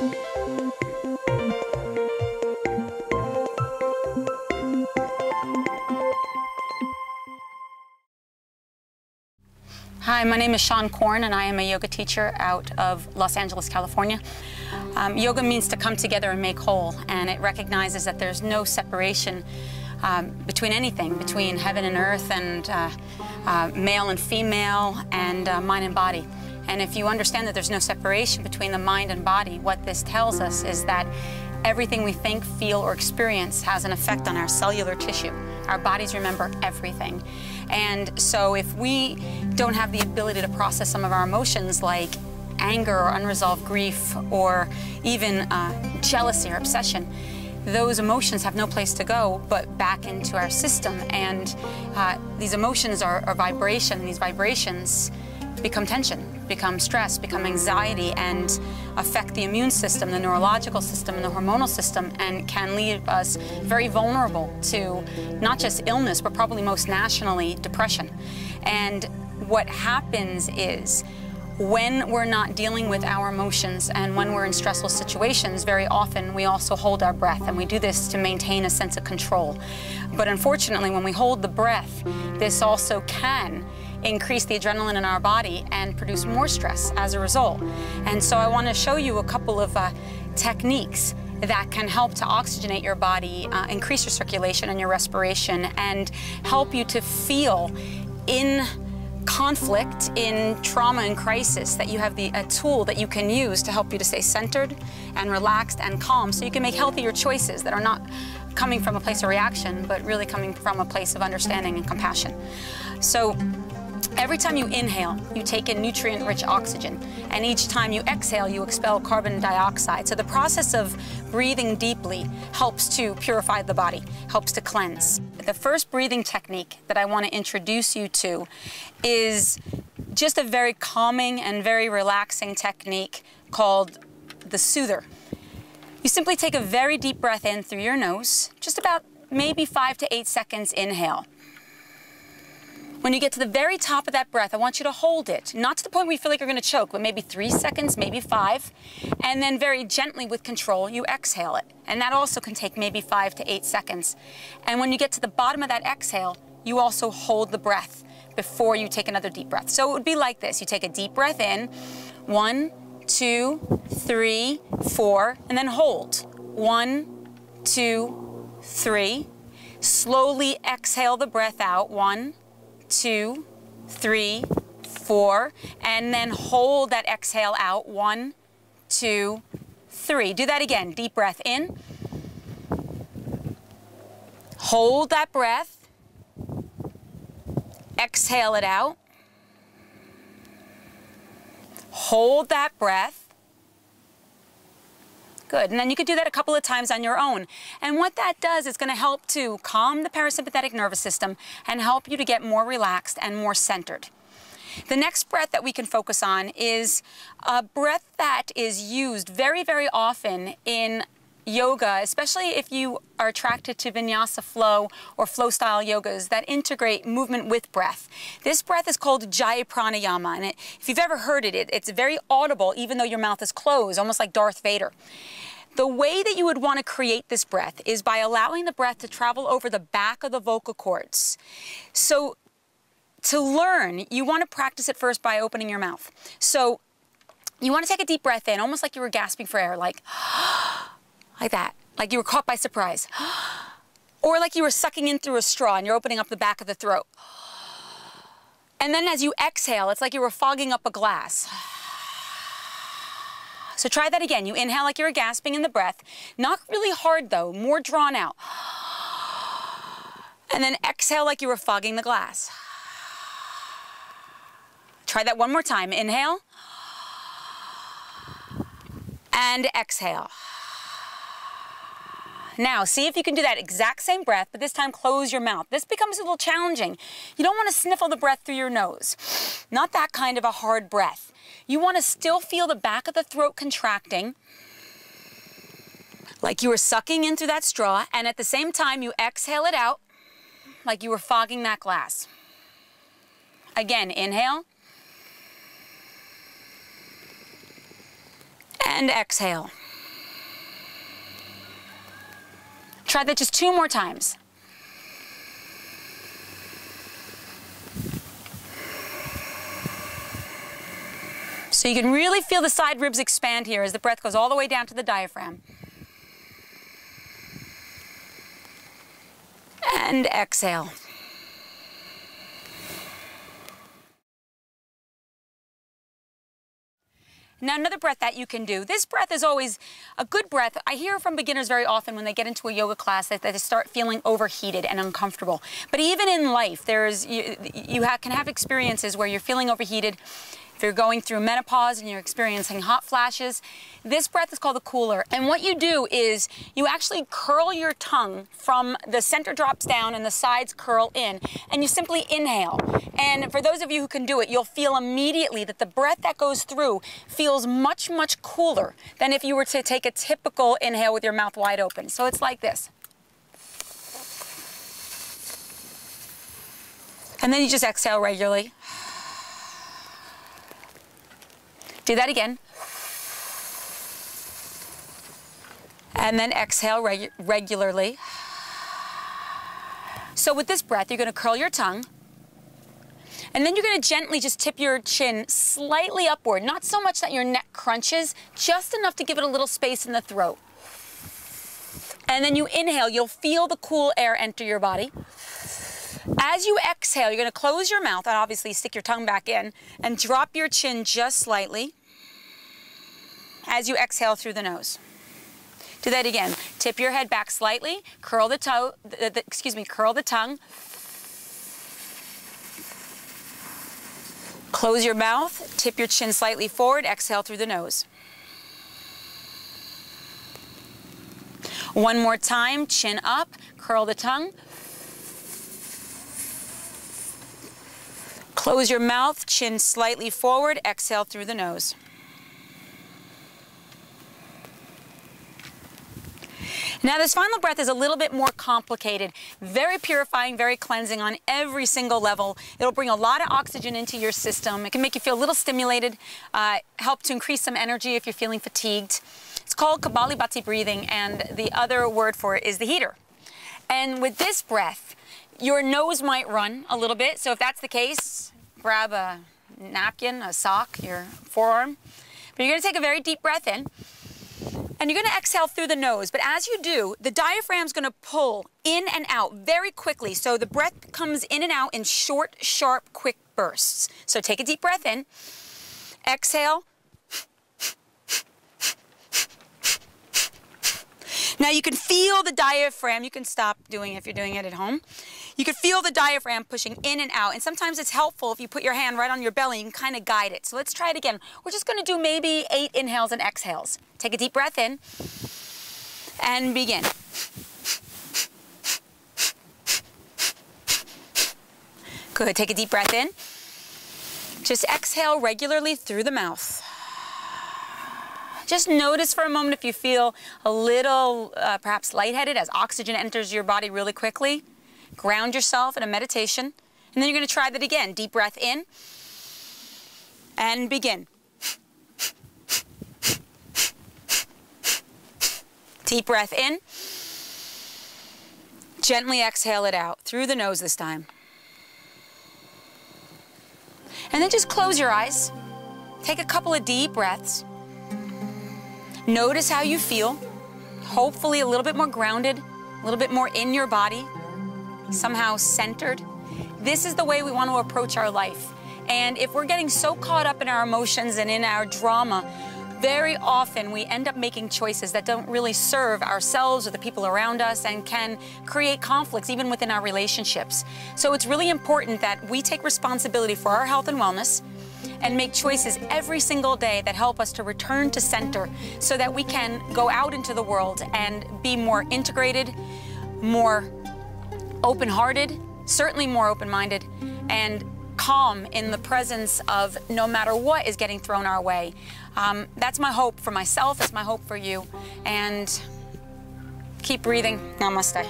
Hi, my name is Seane Corn, and I am a yoga teacher out of Los Angeles, California. Um, yoga means to come together and make whole, and it recognizes that there's no separation um, between anything, between heaven and earth, and uh, uh, male and female, and uh, mind and body. And if you understand that there's no separation between the mind and body, what this tells us is that everything we think, feel, or experience has an effect on our cellular tissue. Our bodies remember everything. And so if we don't have the ability to process some of our emotions like anger or unresolved grief or even uh, jealousy or obsession, those emotions have no place to go but back into our system. And uh, these emotions are, are vibration, and these vibrations become tension, become stress, become anxiety, and affect the immune system, the neurological system, and the hormonal system, and can leave us very vulnerable to not just illness, but probably most nationally, depression. And what happens is when we're not dealing with our emotions and when we're in stressful situations, very often we also hold our breath, and we do this to maintain a sense of control. But unfortunately, when we hold the breath, this also can increase the adrenaline in our body and produce more stress as a result. And so I want to show you a couple of uh, techniques that can help to oxygenate your body, uh, increase your circulation and your respiration, and help you to feel in conflict, in trauma and crisis, that you have the, a tool that you can use to help you to stay centered and relaxed and calm so you can make healthier choices that are not coming from a place of reaction, but really coming from a place of understanding and compassion. So Every time you inhale, you take in nutrient-rich oxygen, and each time you exhale, you expel carbon dioxide. So the process of breathing deeply helps to purify the body, helps to cleanse. The first breathing technique that I want to introduce you to is just a very calming and very relaxing technique called the soother. You simply take a very deep breath in through your nose, just about maybe five to eight seconds inhale. When you get to the very top of that breath, I want you to hold it, not to the point where you feel like you're going to choke, but maybe three seconds, maybe five. And then very gently with control, you exhale it. And that also can take maybe five to eight seconds. And when you get to the bottom of that exhale, you also hold the breath before you take another deep breath. So it would be like this. You take a deep breath in, one, two, three, four, and then hold. One, two, three. Slowly exhale the breath out. One, two, three, four, and then hold that exhale out. One, two, three. Do that again. Deep breath in. Hold that breath. Exhale it out. Hold that breath. Good. And then you could do that a couple of times on your own. And what that does is going to help to calm the parasympathetic nervous system and help you to get more relaxed and more centered. The next breath that we can focus on is a breath that is used very, very often in yoga, especially if you are attracted to vinyasa flow or flow style yogas that integrate movement with breath. This breath is called Ujjayi Pranayama, and it, if you've ever heard it, it, it's very audible even though your mouth is closed, almost like Darth Vader. The way that you would want to create this breath is by allowing the breath to travel over the back of the vocal cords. So to learn, you want to practice it first by opening your mouth. So you want to take a deep breath in, almost like you were gasping for air, like, like that, like you were caught by surprise. or like you were sucking in through a straw and you're opening up the back of the throat. And then as you exhale, it's like you were fogging up a glass. So try that again. You inhale like you're gasping in the breath. Not really hard though, more drawn out. And then exhale like you were fogging the glass. Try that one more time. Inhale. And exhale. Now, see if you can do that exact same breath, but this time close your mouth. This becomes a little challenging. You don't want to sniffle the breath through your nose not that kind of a hard breath. You want to still feel the back of the throat contracting, like you were sucking in through that straw, and at the same time, you exhale it out like you were fogging that glass. Again, inhale. And exhale. Try that just two more times. So you can really feel the side ribs expand here as the breath goes all the way down to the diaphragm. And exhale. Now another breath that you can do. This breath is always a good breath. I hear from beginners very often when they get into a yoga class that they start feeling overheated and uncomfortable. But even in life, there's you, you can have experiences where you're feeling overheated if you're going through menopause and you're experiencing hot flashes, this breath is called the cooler. And what you do is you actually curl your tongue from the center drops down and the sides curl in, and you simply inhale. And for those of you who can do it, you'll feel immediately that the breath that goes through feels much, much cooler than if you were to take a typical inhale with your mouth wide open. So it's like this. And then you just exhale regularly. Do that again. And then exhale regu regularly. So with this breath, you're going to curl your tongue. And then you're going to gently just tip your chin slightly upward, not so much that your neck crunches, just enough to give it a little space in the throat. And then you inhale, you'll feel the cool air enter your body. As you exhale, you're going to close your mouth and obviously stick your tongue back in and drop your chin just slightly as you exhale through the nose. Do that again. Tip your head back slightly, curl the toe, the, the, excuse me, curl the tongue. Close your mouth, tip your chin slightly forward, exhale through the nose. One more time, chin up, curl the tongue. Close your mouth, chin slightly forward, exhale through the nose. Now this final breath is a little bit more complicated, very purifying, very cleansing on every single level. It'll bring a lot of oxygen into your system. It can make you feel a little stimulated, uh, help to increase some energy if you're feeling fatigued. It's called Kapalabhati breathing and the other word for it is the heater. And with this breath, your nose might run a little bit. So if that's the case, grab a napkin, a sock, your forearm. But you're gonna take a very deep breath in. And you're gonna exhale through the nose, but as you do, the diaphragm's gonna pull in and out very quickly. So the breath comes in and out in short, sharp, quick bursts. So take a deep breath in, exhale. Now you can feel the diaphragm. You can stop doing it if you're doing it at home. You can feel the diaphragm pushing in and out. And sometimes it's helpful if you put your hand right on your belly, you can kind of guide it. So let's try it again. We're just gonna do maybe eight inhales and exhales. Take a deep breath in and begin. Good, take a deep breath in. Just exhale regularly through the mouth. Just notice for a moment if you feel a little uh, perhaps lightheaded as oxygen enters your body really quickly. Ground yourself in a meditation. And then you're going to try that again. Deep breath in and begin. Deep breath in. Gently exhale it out through the nose this time. And then just close your eyes. Take a couple of deep breaths. Notice how you feel. Hopefully a little bit more grounded, a little bit more in your body, somehow centered. This is the way we want to approach our life. And if we're getting so caught up in our emotions and in our drama, very often we end up making choices that don't really serve ourselves or the people around us and can create conflicts even within our relationships. So it's really important that we take responsibility for our health and wellness and make choices every single day that help us to return to center so that we can go out into the world and be more integrated, more open-hearted, certainly more open-minded, and calm in the presence of no matter what is getting thrown our way. Um, that's my hope for myself, it's my hope for you, and keep breathing. Namaste.